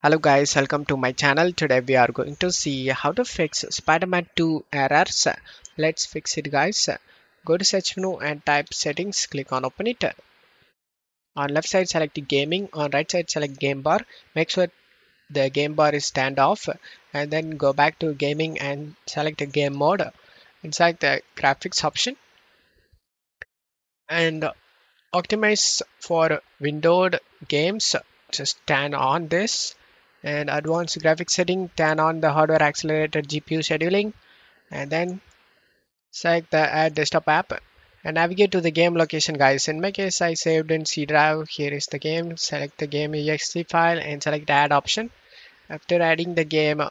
Hello guys, welcome to my channel. Today we are going to see how to fix Spider-Man 2 errors. Let's fix it guys. Go to search menu and type settings, click on open it. On left side select gaming, on right side select game bar. Make sure the game bar is turned off and then go back to gaming and select game mode. Inside the graphics option and optimize for windowed games just turn on this and advanced graphics setting turn on the hardware accelerated GPU scheduling and then select the add desktop app and navigate to the game location guys. In my case I saved in C drive. Here is the game. Select the game exe file and select add option. After adding the game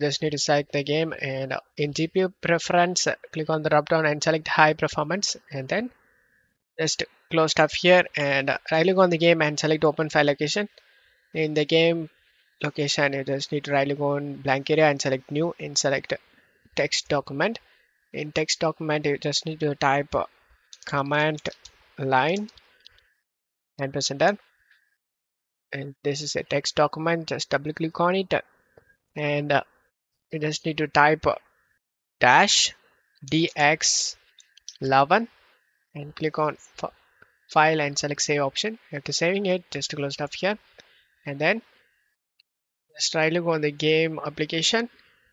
just need to select the game and in GPU preference click on the drop down and select high performance and then just close stuff here and right click on the game and select open file location in the game location you just need to right click on blank area and select new and select text document. In text document you just need to type command line and press enter and this is a text document just double click on it. And uh, you just need to type dash dx11 and click on file and select save option. After saving it just close stuff here and then just try to go on the game application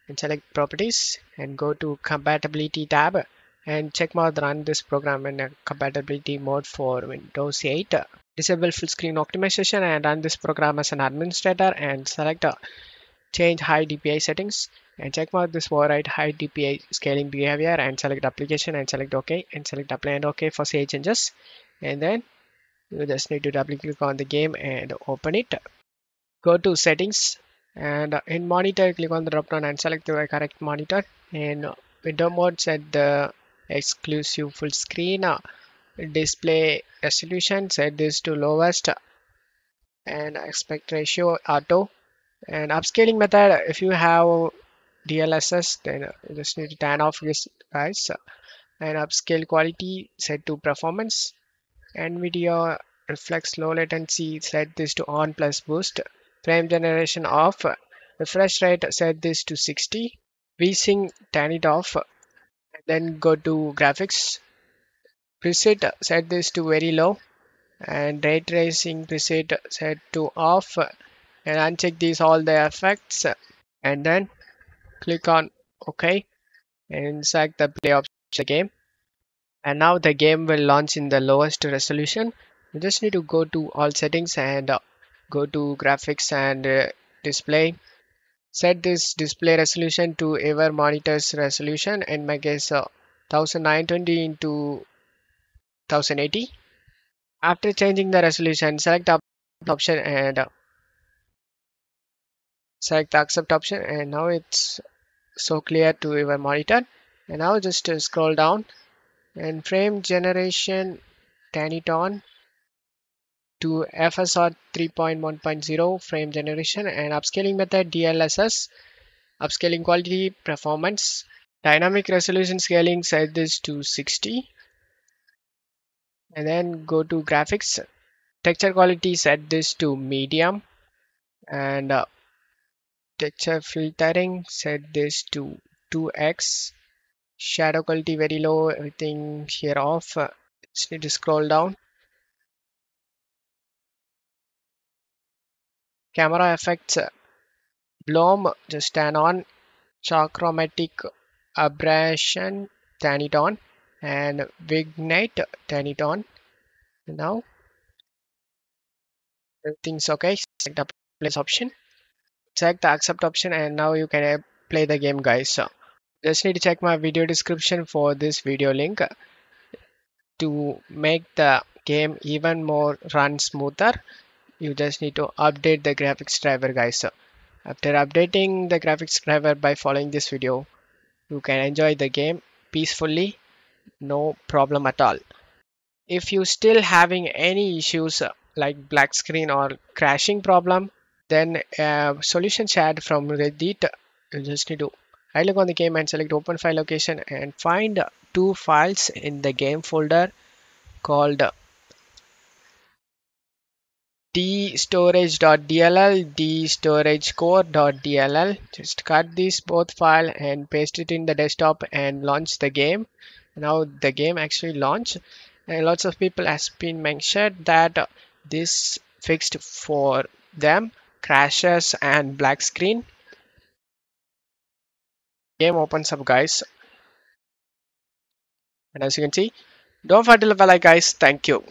and select properties and go to compatibility tab and check mark run this program in a compatibility mode for Windows 8 disable full screen optimization and run this program as an administrator and select change high DPI settings and check mark this override high DPI scaling behavior and select application and select OK and select apply and OK for save changes. And then you just need to double click on the game and open it go to settings and in monitor click on the drop down and select the correct monitor. And window mode set the exclusive full screen uh, display resolution set this to lowest uh, and aspect ratio auto. And upscaling method if you have DLSS then uh, you just need to turn off this guys and upscale quality set to performance. NVIDIA reflex low latency set this to on plus boost frame generation off refresh rate set this to 60 vsync turn it off then go to graphics. Preset set this to very low and ray tracing preset set to off. And uncheck these all the effects and then click on ok and select the play option the game and now the game will launch in the lowest resolution. You just need to go to all settings and go to graphics and uh, display. Set this display resolution to ever monitor's resolution in my case uh, 1920 into 1080 after changing the resolution select the option and uh, select the accept option and now it's so clear to your monitor. And now just uh, scroll down and frame generation turn it on to FSR 3.1.0 frame generation and upscaling method DLSS upscaling quality performance dynamic resolution scaling set this to 60 and then go to graphics texture quality set this to medium. And uh, texture filtering set this to 2x shadow quality very low everything here off. Just need to scroll down camera effects bloom just turn on chromatic aberration turn it on and vignette turn it on now everything's okay select the place option. Select the accept option and now you can uh, play the game guys. So just need to check my video description for this video link to make the game even more run smoother you just need to update the graphics driver guys after updating the graphics driver by following this video you can enjoy the game peacefully. No problem at all. If you still having any issues uh, like black screen or crashing problem then a solution shared from reddit. You just need to right click on the game and select open file location and find two files in the game folder called dstorage.dll dstoragecore.dll just cut this both file and paste it in the desktop and launch the game. Now the game actually launched. And lots of people has been mentioned that this fixed for them crashes and black screen. Game opens up guys. And as you can see don't forget to like guys. Thank you